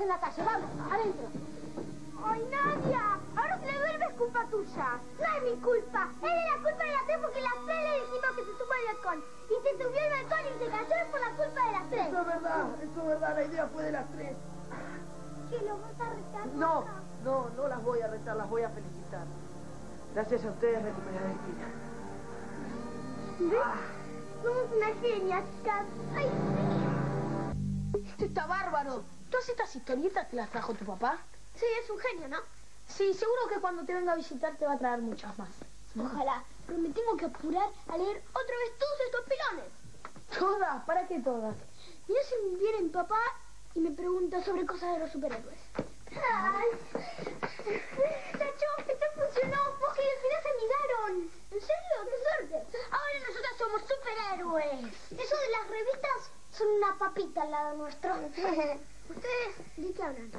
en la calle. Vamos, adentro. Verdad. La idea fue de las tres. ¿Que lo vas a retar? No, no, no las voy a retar, las voy a felicitar. Gracias a ustedes recuperé a Delphi. ¿Ves? Somos una genia, chicas. ¡Ay, Esto está bárbaro. ¿Todas estas historietas te las trajo tu papá? sí! es un genio, ¿no? Sí, seguro que cuando te venga a visitar te va a traer muchas más. Ojalá. Pero me tengo que apurar a leer otra vez todos estos pilones. ¿Todas? ¿Para qué todas? Mira si viene mi papá y me pregunta sobre cosas de los superhéroes. ¡Ay! Chacho, esto funcionó. Vos y Delfina se amigaron. ¿En serio? ¡Qué suerte! Ahora nosotras somos superhéroes. Eso de las revistas son una papita al lado nuestro. ¿Ustedes de qué hablan?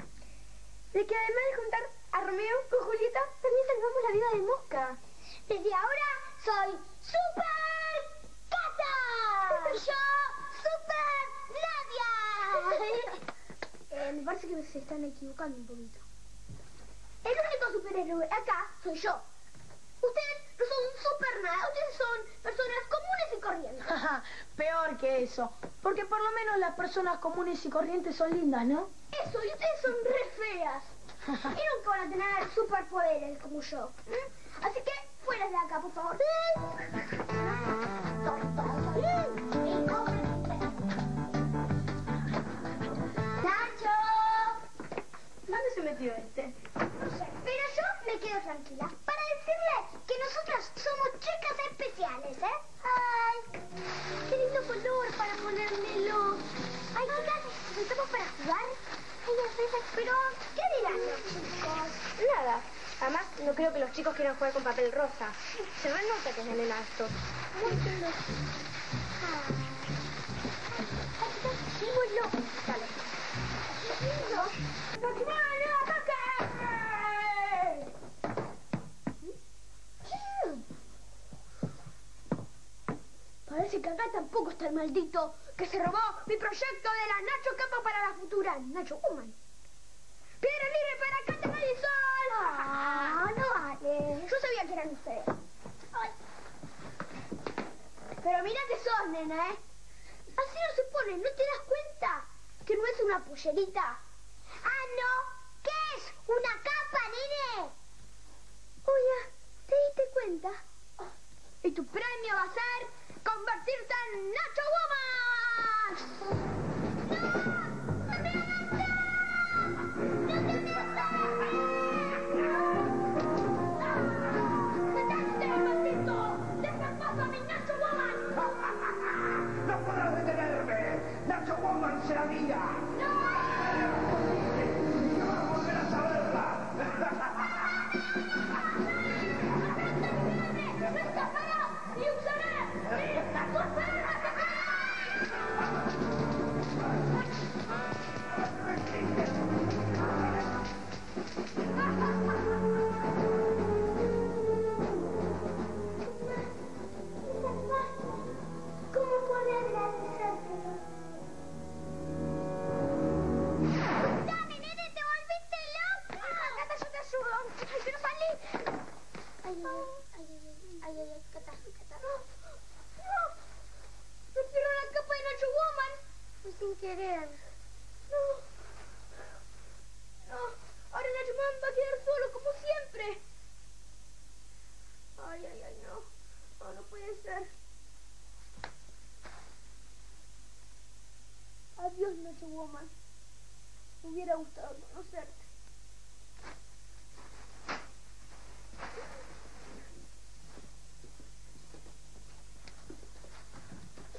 De que además de juntar a Romeo con Julieta, también salvamos la vida de Mosca. Desde ahora soy Super Cata. Y yo. Eh, me parece que se están equivocando un poquito. El único superhéroe acá soy yo. Ustedes no son super nada, ustedes son personas comunes y corrientes. Peor que eso. Porque por lo menos las personas comunes y corrientes son lindas, ¿no? Eso, y ustedes son re feas. Y nunca van a tener superpoderes como yo. Así que fuera de acá, por favor. jugar con papel rosa. Se renota que es de nena esto. Muy. ¡Ay, chicas! ¡Démoslo! Dale. Parece que acá tampoco está el maldito que se robó mi proyecto de la Nacho Capa para la futura Nacho Woman. ¡Piedra libre para Cata Madison! Pero mira que sos, nena, ¿eh? Así no se pone, ¿no te das cuenta? Que no es una pollerita. ¡Ah, no! ¿Qué es? ¿Una capa, nene? Oye, ¿te diste cuenta? Y tu premio va a ser convertirte en Nacho Woman. ¡No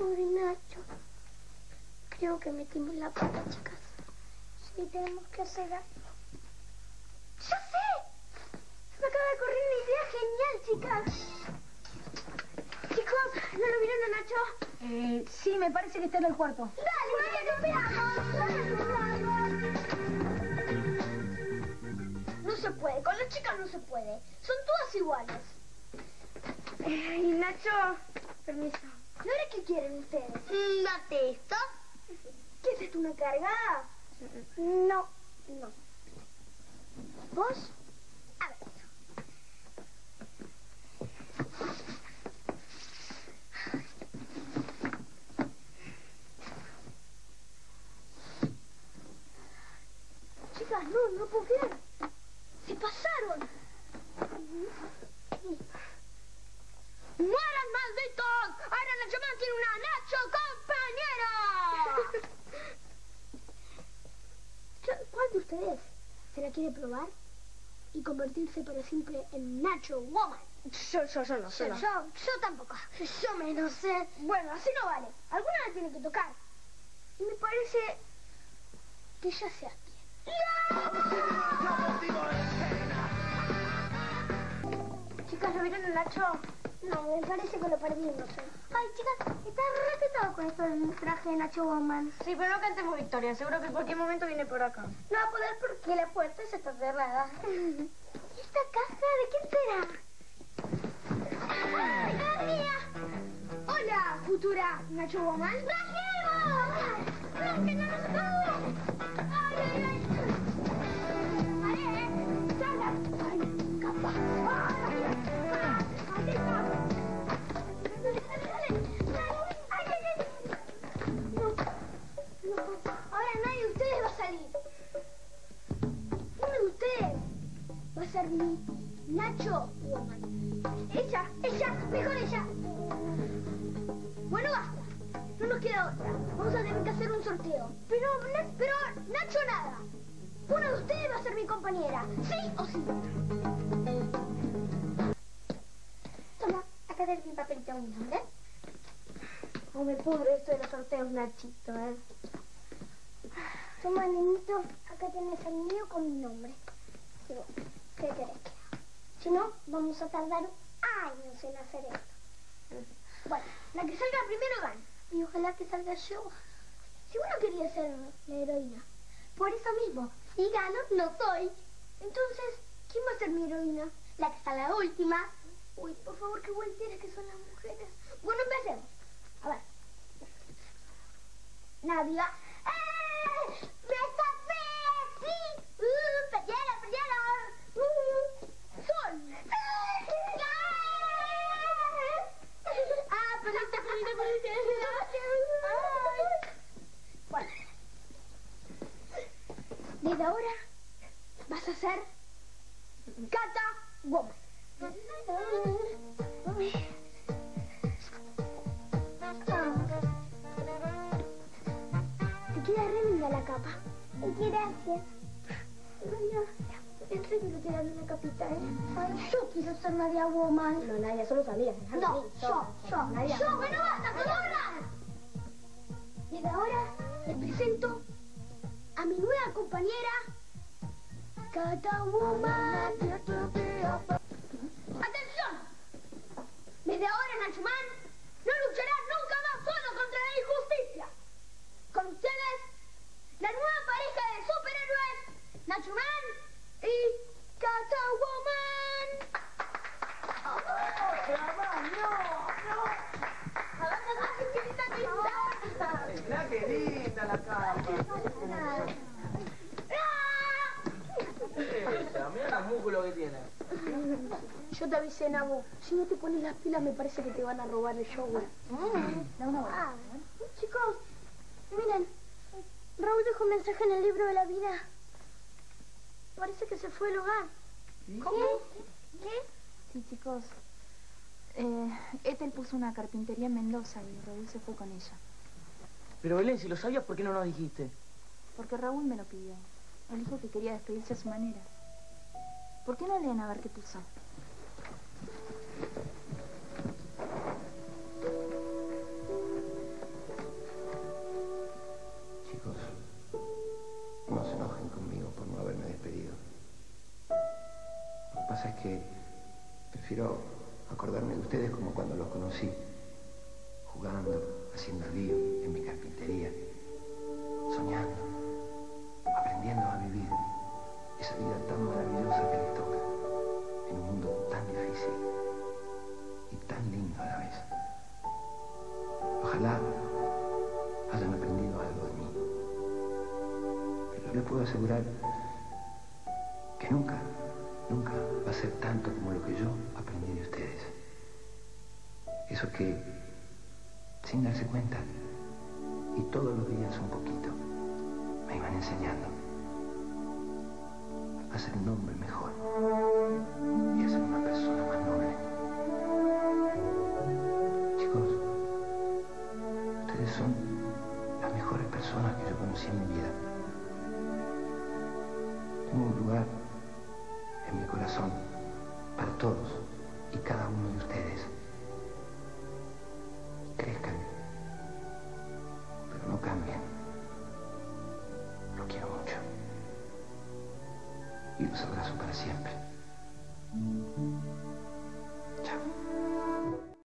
Pobre Nacho. Creo que metimos la pata, chicas. Sí, tenemos que hacer algo. ¡Ya sé! Me acaba de correr una idea genial, chicas. Chicos, ¿no lo vieron a Nacho? Eh, sí, me parece que está en el cuarto. ¡Dale, María, veamos! No se puede, con las chicas no se puede. Son todas iguales. Y Nacho, permiso. ¿Y ahora qué quieren ustedes? Date esto. ¿Qué es esto, una cargada? No, no. ¿Vos? A ver. Chicas, no, no puedo creer. Se pasaron. ¡Mueran malditos! ¡Ahora Nacho Man tiene una Nacho compañera! ¿Cuál de ustedes se la quiere probar y convertirse para siempre en Nacho Woman? Yo, yo, yo no, yo no. Yo, yo tampoco. Yo menos sé. Bueno, así no vale. Alguna la tiene que tocar. Y me parece que ya se Chicas, ¿lo vieron el Nacho? No, me parece que lo perdimos. ¿eh? Ay, chicas, está respetado esto del traje de Nacho Woman. Sí, pero no cantemos victoria. Seguro que en cualquier momento viene por acá. No va a poder porque la puerta ya está cerrada. ¿Y esta caja de quién será? ¡Ay, la mía! Hola, futura Nacho Woman. ¡No, que no nos Vamos a tener que hacer un sorteo. Pero, pero Nacho nada. Uno de ustedes va a ser mi compañera. ¿Sí o sí? Toma, acá tenés mi papelito mi nombre. No me pudre esto de los sorteos, Nachito, ¿eh? Toma, nenito, acá tenés el mío con mi nombre. ¿qué querés que? Si no, vamos a tardar años en hacer esto. Bueno, la que salga primero gana. Y ojalá que salga yo. Si uno quería ser la heroína. Por eso mismo, si gano, no soy. Entonces, ¿quién va a ser mi heroína? La que está la última. Uy, por favor, buen tienes que son las mujeres. Bueno, empecemos. A ver. Nadia. ¡Eh! ¡Me zafé! ¡Sí! ¡Uh! ¡Perdieron, perdieron! ¡Uh! ¡Sol! ¡Ah! ¡Perdiste, perdiste, perdiste! ¡Ay! Bueno. Desde ahora vas a ser Cata Woman. Te queda re linda la capa. Gracias. Bueno, en serio te dan una capita, ¿eh? Ay, yo quiero ser Nadia Woman. No, Nadia, solo sabías. No, yo, yo, Nadia. yo, bueno, basta, Sonora. Desde ahora le presento a mi nueva compañera, Cata Woman. ¡Atención! Desde ahora, Nacho Man no luchará nunca más solo contra la injusticia. Con ustedes, la nueva pareja de superhéroes, Nacho Man y Cata Woman. Mirá qué linda la capa. Esa, mirá los músculos que tiene. Yo te avisé, Nabu. Si no te pones las pilas, me parece que te van a robar el show. Ah, chicos, miren, mensaje en el libro de la vida. Parece que se fue al hogar. ¿Cómo? ¿Qué? Sí, chicos. Eh, Ethel puso una carpintería en Mendoza y Raúl se fue con ella. Pero Belén, si lo sabías, ¿por qué no nos dijiste? Porque Raúl me lo pidió. Él dijo que quería despedirse a su manera. ¿Por qué no leen a ver qué puso? Chicos, no se enojen conmigo por no haberme despedido. Lo que pasa es que prefiero acordarme de ustedes como cuando los conocí, jugando, haciendo lío en mi carpintería, soñando, aprendiendo a vivir esa vida tan maravillosa que les toca en un mundo tan difícil y tan lindo a la vez. Ojalá hayan aprendido algo de mí. Pero les puedo asegurar que nunca, nunca va a ser tanto como lo que yo aprendí de ustedes. Eso que, sin darse cuenta, y todos los días un poquito, me iban enseñando a ser un hombre mejor y a ser una persona más noble. Chicos, ustedes son las mejores personas que yo conocí en mi vida. Tengo un lugar en mi corazón para todos y cada uno de ustedes. Crezcan, siempre.